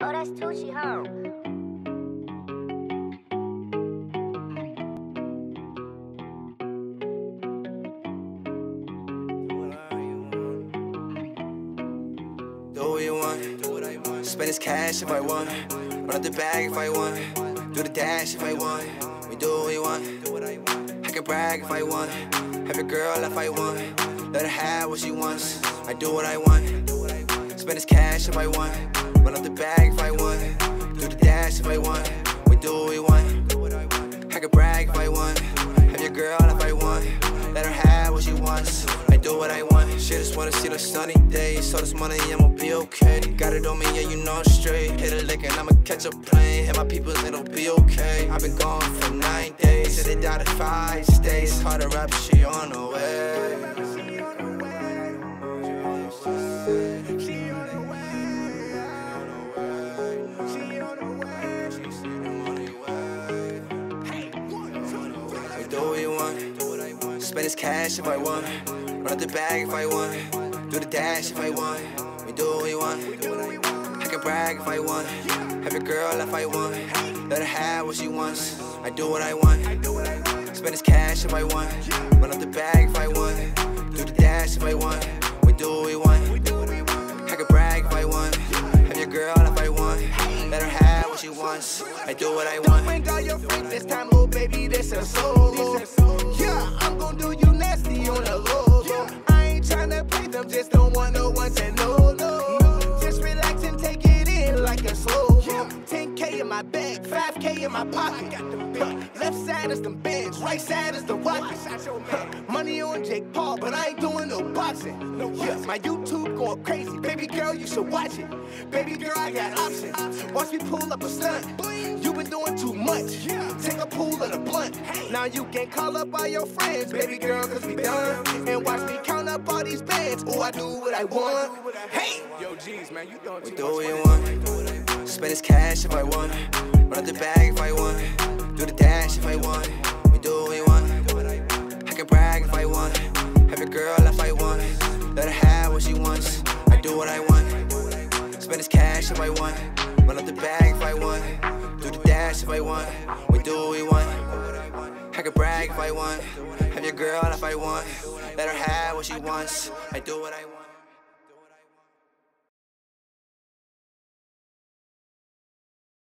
Oh, that's Tucci, huh? Do what you want. Spend this cash if I want. Run up the bag if I want. Do the dash if I want. We do what we want. I can brag if I want. Have your girl if I want. Let her have what she wants. I do what I want. Spend this cash if I want. Run up the bag if I want. Do the dash if I want. We do what we want. I can brag if I want. Have your girl if I want. Let her have what she wants. I do what I want. She just wanna see the sunny days. So this money, I'ma be okay. Got it on me, yeah, you know I'm straight. Hit a lick and I'ma catch a plane. Hit my people, it'll be okay. I've been gone for nine days. Said they died at five. Hard to rap, she on the way. Spend this cash if I want. Run up the bag if I want. Do the dash if I want. We do what we want. I can brag if I want. Have your girl if I want. Let her have what she wants. I do what I want. Spend this cash if I want. Run up the bag if I want. Do the dash if I want. We do what we want. I can brag if I want. Have your girl if I want. Let her have what she wants. I do what I want. Bring all your friends this time, little baby, this a solo. Like a slow. 10k in my bag, 5k in my pocket. Huh, Left side is the bands, right side is the rockets. Huh, Money on Jake Paul, but I ain't doing no boxing. No Yeah, my YouTube going crazy. Baby girl, you should watch it. Baby girl, I got options. Watch me pull up a stunt. You been doing too much. Take a pull of the blunt. Now you can call up all your friends, baby girl, cause we done. And watch me count up all these bands. Oh, I do what I want. Hey! Yo, G's, man, you doing We do what you want. Spend this cash if I want. Run out the bag if I want. Do the dash if I want. We do what we want. I can brag if I want. Have your girl if I want. Let her have what she wants. I do what I want. Spend this cash if I want. Run up the bag if I want. Do the dash if I want. We do what we want. I can brag if I want. Have your girl if I want. Let her have what she wants. I do what I want.